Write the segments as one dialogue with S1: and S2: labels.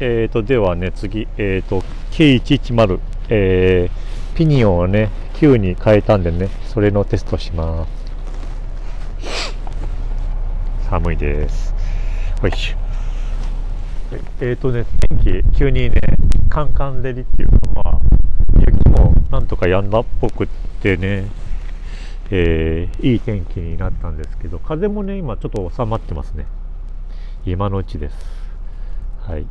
S1: えーと、ではね、次、えーと、K110、えー、ピニオンをね、9に変えたんでね、それのテストします。寒いです。よいしょ。えーとね、天気、急にね、カンカン照りっていうか、まあ、雪もなんとか止んだっぽくってね、えー、いい天気になったんですけど、風もね、今ちょっと収まってますね。今のうちです。はい。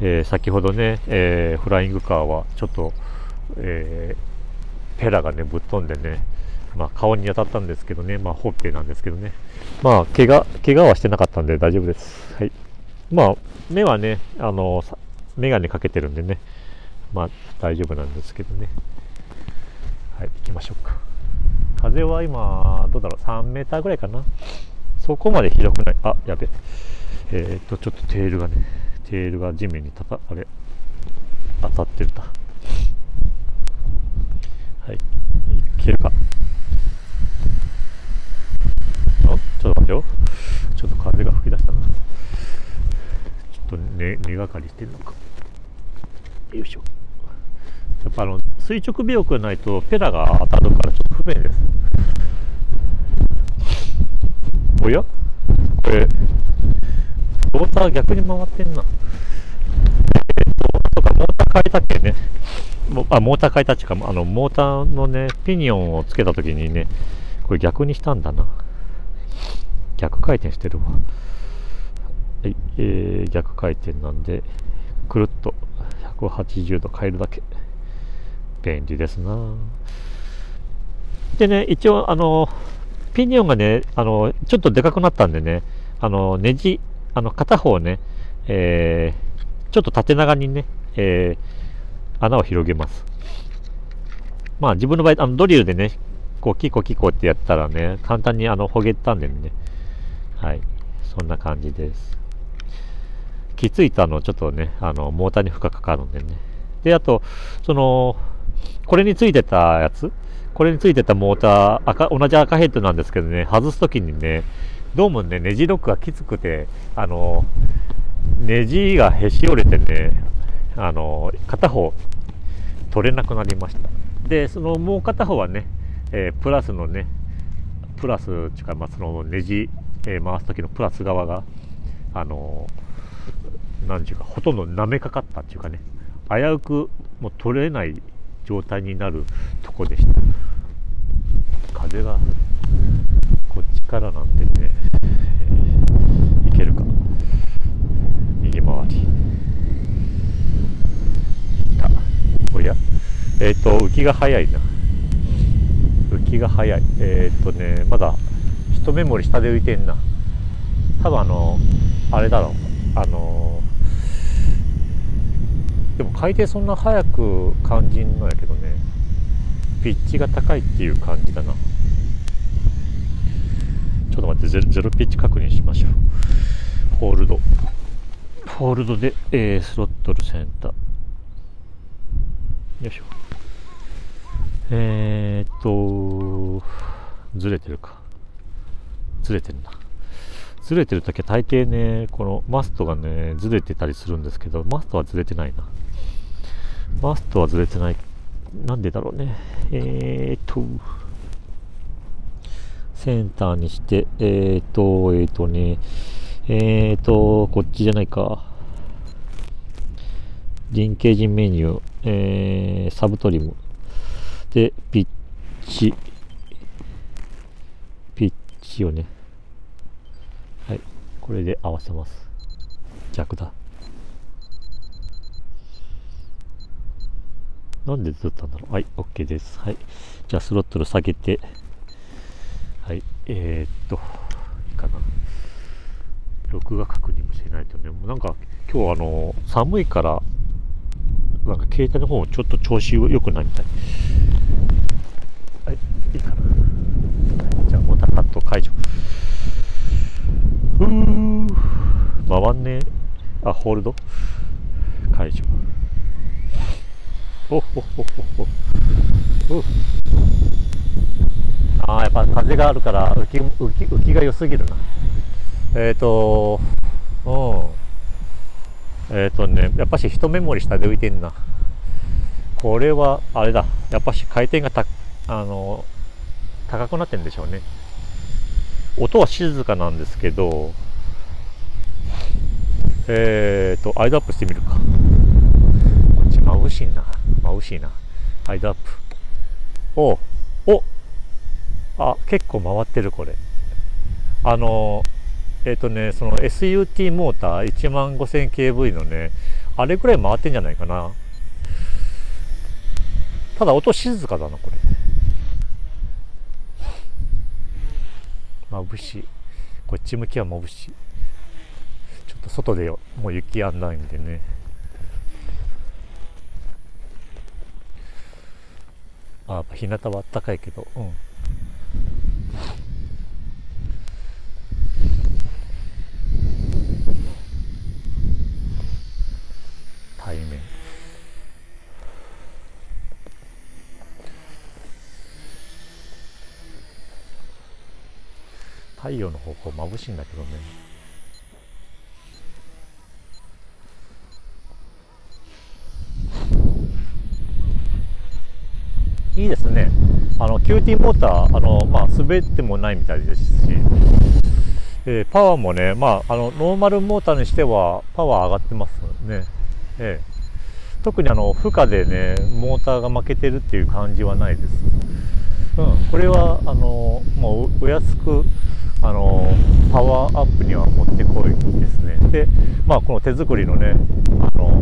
S1: えー、先ほどね、えー、フライングカーはちょっと、えー、ペラがね、ぶっ飛んでね、まあ、顔に当たったんですけどね、まあ、ほっぺなんですけどね、まあ、怪我、怪我はしてなかったんで大丈夫です。はい。まあ、目はね、あの、メガネかけてるんでね、まあ、大丈夫なんですけどね。はい、行きましょうか。風は今、どうだろう、3メーターぐらいかな？そこまで広くない？あ、やべ。えっ、と、ちょっとテールがね、テールが地面にたた、あれ、当たってるた。はい、いけるか。あ、ちょっと待ってよ。ちょっと風が吹き出したな。ちょっとね、根がかりしてるのか。よいしょ。やっぱあの、垂直尾翼がないとペラが当たるからちょっと不便です。おや？これ、ローター逆に回ってんな。えっと、とか、モーター変えたっけね。あ、モーター変えたっちか、あの、モーターのね、ピニオンをつけたときにね、これ逆にしたんだな。逆回転してるわ。はい、えー、逆回転なんで、くるっと180度変えるだけ。便利ですなでね、一応、あの、ピニオンがね、あの、ちょっとでかくなったんでね、あの、ネジ、あの、片方ね、えー、ちょっと縦長にね、えー、穴を広げます。まあ自分の場合、あのドリルでね、こう、キコキコってやったらね、簡単にあの、ほげたんでね、はい、そんな感じです。きついとあの、ちょっとね、あの、モーターに負荷かかるんでね。で、あと、その、これについてたやつ、これについてたモーター、赤、同じ赤ヘッドなんですけどね、外すときにね、どうもね、ネジロックがきつくて、あの、ネジがへし折れてね、あの、片方取れなくなりました。で、そのもう片方はね、えー、プラスのね、プラスっていうか、まあ、そのネジ、えー、回す時のプラス側が、あの、なんていうか、ほとんど舐めかかったっていうかね、危うくもう取れない状態になるとこでした。風がからなんでね、えー、いけるか。右回り。たおや。えっ、ー、と浮きが早いな。浮きが早い。えっ、ー、とねまだ一目盛り下で浮いてんな。多分あのあれだろう。あのでも海底そんな早く感じんのやけどね。ピッチが高いっていう感じだな。ってゼロ、ピッチ確認しましょう。ホールド。ホールドで、えー、スロットルセンター。よいしょ。えー、っと、ずれてるか。ずれてるな。ずれてるときは大抵ね、このマストがね、ずれてたりするんですけど、マストはずれてないな。マストはずれてない。なんでだろうね。えー、っと、センターにして、えっ、ー、と、えっ、ー、とね、えっ、ー、と、こっちじゃないか。リンケージメニュー、えー、サブトリム。で、ピッチ。ピッチをね。はい。これで合わせます。逆だ。なんでずっとんだろうはい、OK です。はい。じゃあ、スロットル下げて、はい、えー、っと、いいかな。録画確認もしないとね、もうなんか今日あの、寒いから、なんか携帯の方もちょっと調子良くないみたい。はい、いいかな。はいじゃあ、モーターカット解除。ふー、回んねえ。あ、ホールド？解除。ほほほほほ。うああ、やっぱ風があるから浮き浮き浮きが良すぎるな。えっ、ー、と、うん。えっ、ー、とね、やっぱし一メモリ下で浮いてんな。これは、あれだ。やっぱし回転がた、あの、高くなってんでしょうね。音は静かなんですけど、えっ、ー、と、アイドアップしてみるか。こっち眩しいな。眩しいな。アイドアップ。おおあ、結構回ってる、これ。あの、えっ、ー、とね、その SUT モーター 15000kV のね、あれぐらい回ってんじゃないかな。ただ音静かだな、これ。眩しい。こっち向きは眩しい。ちょっと外でよ、もう雪やんないんでね。あ、やっぱ日向はあったかいけど、うん。対面。太陽の方向眩しいんだけどね。いいですね。あの QT モーターあの、まあ、滑ってもないみたいですし、えー、パワーもね、まあ、あのノーマルモーターにしてはパワー上がってますね、えー、特にあの負荷でねモーターが負けてるっていう感じはないです、うん、これはあの、まあ、お安くあのパワーアップにはもってこいですね。でまあこの手作りのねあの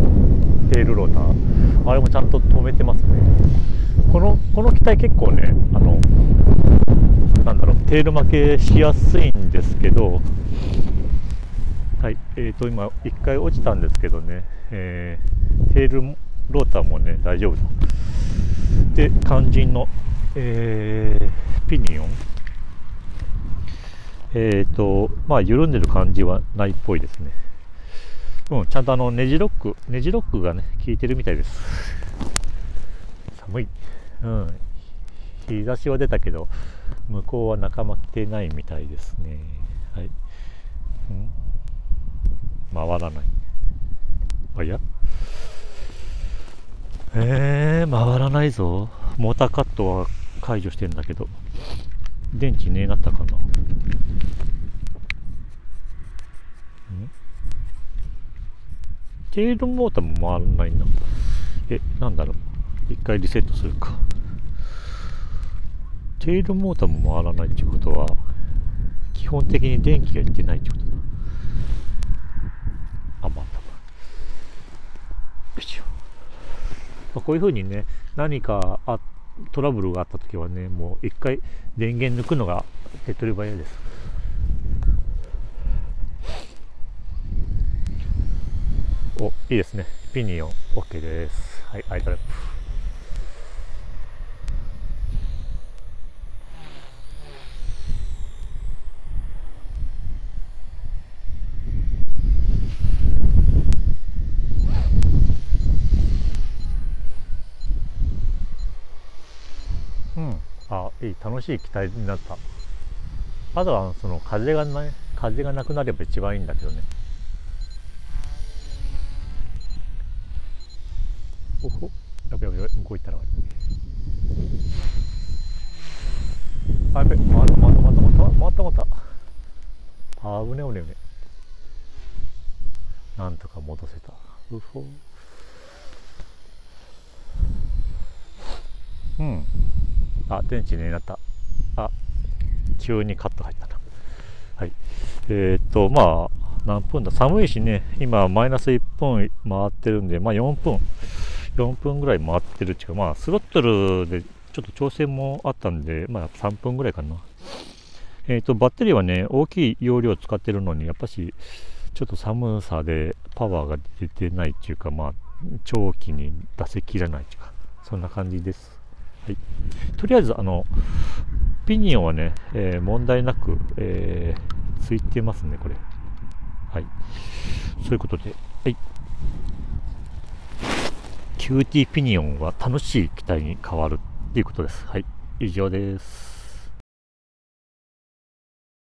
S1: テールローターあれもちゃんと止めてますね。このこの機体結構ねあのなんだろうテール負けしやすいんですけどはいえーと今1回落ちたんですけどね、えー、テールローターもね大丈夫だで肝心の、えー、ピニオン。えっ、ー、と、まあ、緩んでる感じはないっぽいですね。うん、ちゃんとあの、ネジロック、ネジロックがね、効いてるみたいです。寒い。うん。日差しは出たけど、向こうは仲間来てないみたいですね。はい。うん。回らない。あ、いや。えー、回らないぞ。モーターカットは解除してんだけど。電池ねえなったかなテールモーターも回らないな。え、なんだろう。一回リセットするか。テールモーターも回らないってことは、基本的に電気がいってないってことだ。あ、また。よいしょ。まあ、こういうふうにね、何かあってトラブルがあった時はね、もう一回電源抜くのが手っ取り早いです。お、いいですね。ピニオン OK です。はい、アイドルップ。うん、あ、いい、楽しい機体になった。あとは、その風がない、風がなくなれば一番いいんだけどね。おほやべやべやべ向こう行ったらあやべまたまたまたまたまた。またあうねうねうねなんとか戻せた。うほ。うん。あ電池ねなった。あ急にカット入ったな。はい。えー、っとまあ何分だ？寒いしね。今マイナス1分回ってるんでまあ4分。4分ぐらい回ってるっていうか、まあ、スロットルでちょっと調整もあったんで、まあ、3分ぐらいかな。えっ、と、バッテリーはね、大きい容量使ってるのに、やっぱし、ちょっと寒さでパワーが出てないっていうか、まあ、長期に出せきらないっていうか、そんな感じです。はい。とりあえず、あの、ピニオンはね、えー、問題なく、えー、ついてますね、これ。はい。そういうことで、はい。QT ピニオンは楽しい機体に変わるっていうことです。はい、以上です。